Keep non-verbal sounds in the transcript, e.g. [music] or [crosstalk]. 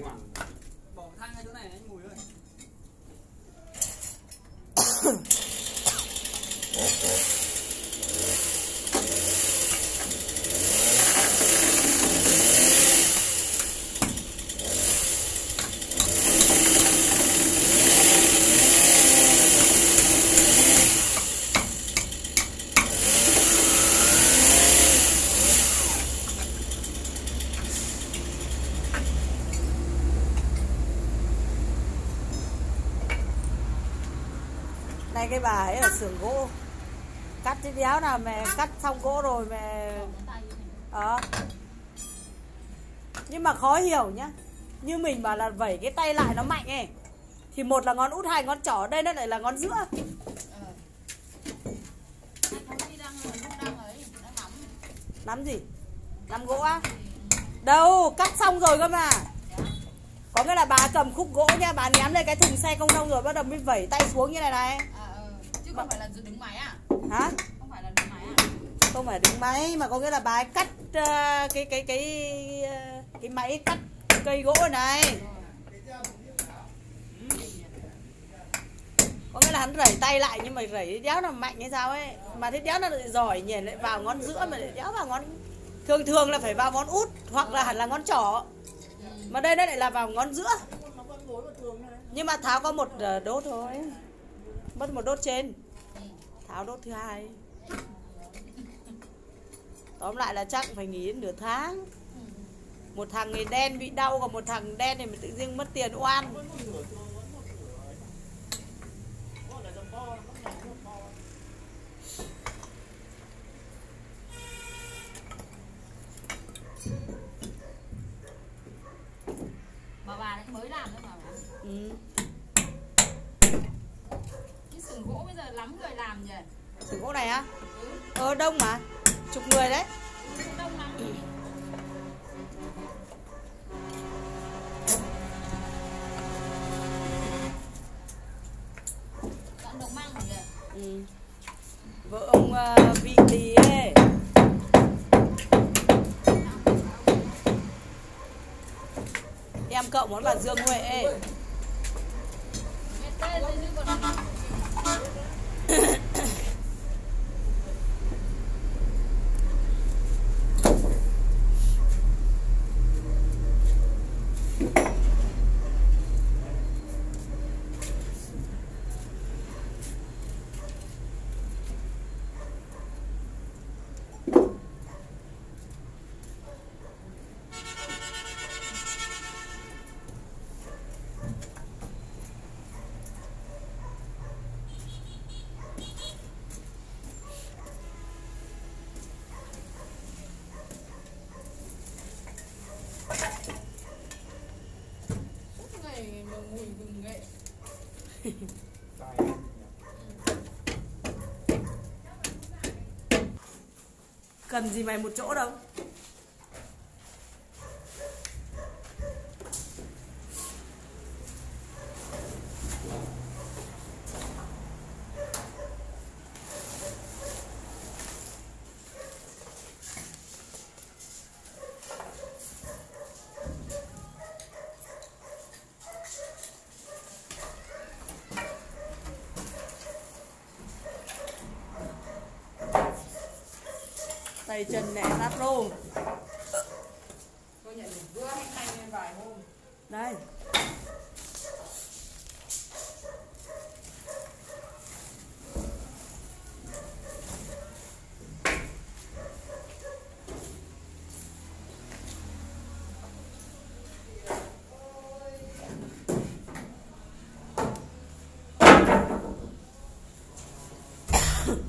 ngoằn bỏ thang ra chỗ này anh mùi ơi. [coughs] này cái bà ấy ở xưởng gỗ. Cắt cái đéo nào mẹ cắt xong gỗ rồi mẹ đó ờ. nhưng mà khó hiểu nhá. Như mình bảo là vẩy cái tay lại nó mạnh ấy thì một là ngón út hai ngón trỏ đây nó lại là ngón giữa. Nắm gì? Nắm gỗ á? Đâu cắt xong rồi cơ mà. Có nghĩa là bà cầm khúc gỗ nha bà ném lên cái thùng xe công nông rồi bắt đầu mới vẩy tay xuống như này này. À, không phải là đứng máy à? hả? Không phải là đứng máy à? không phải đứng máy mà có nghĩa là bà ấy cắt ờ, cái cái cái ờ, cái máy cắt cây gỗ này. Có nghĩa là hắn rẩy tay lại nhưng mà rẩy đéo là mạnh hay sao ấy. Mà thế đéo là lại giỏi nhỉ lại vào ngón giữa mà lại đéo vào ngón thường thường là phải vào ngón út hoặc là hẳn là ngón trỏ. Mà đây nó lại là vào ngón giữa. Nhưng mà tháo có một ờ, đốt thôi. Mất một đốt trên tháo đốt thứ hai tóm lại là chắc phải nghỉ đến nửa tháng một thằng thì đen bị đau còn một thằng đen thì mình tự dưng mất tiền oan bà đấy mới làm thôi mà bà. ừ. Cái sừng gỗ bây giờ lắm người làm nhỉ? Sừng gỗ này á Ừ, ờ đông mà chục người đấy đông lắm. Ừ. vợ ông uh, vị tì ấy em cậu muốn bà Dương Huệ ấy. Mà mùi gừng nghệ. cần gì mày một chỗ đâu tay chân nẹ nát luôn tôi nhận được bữa hay hay vài hôm đây [coughs] [coughs]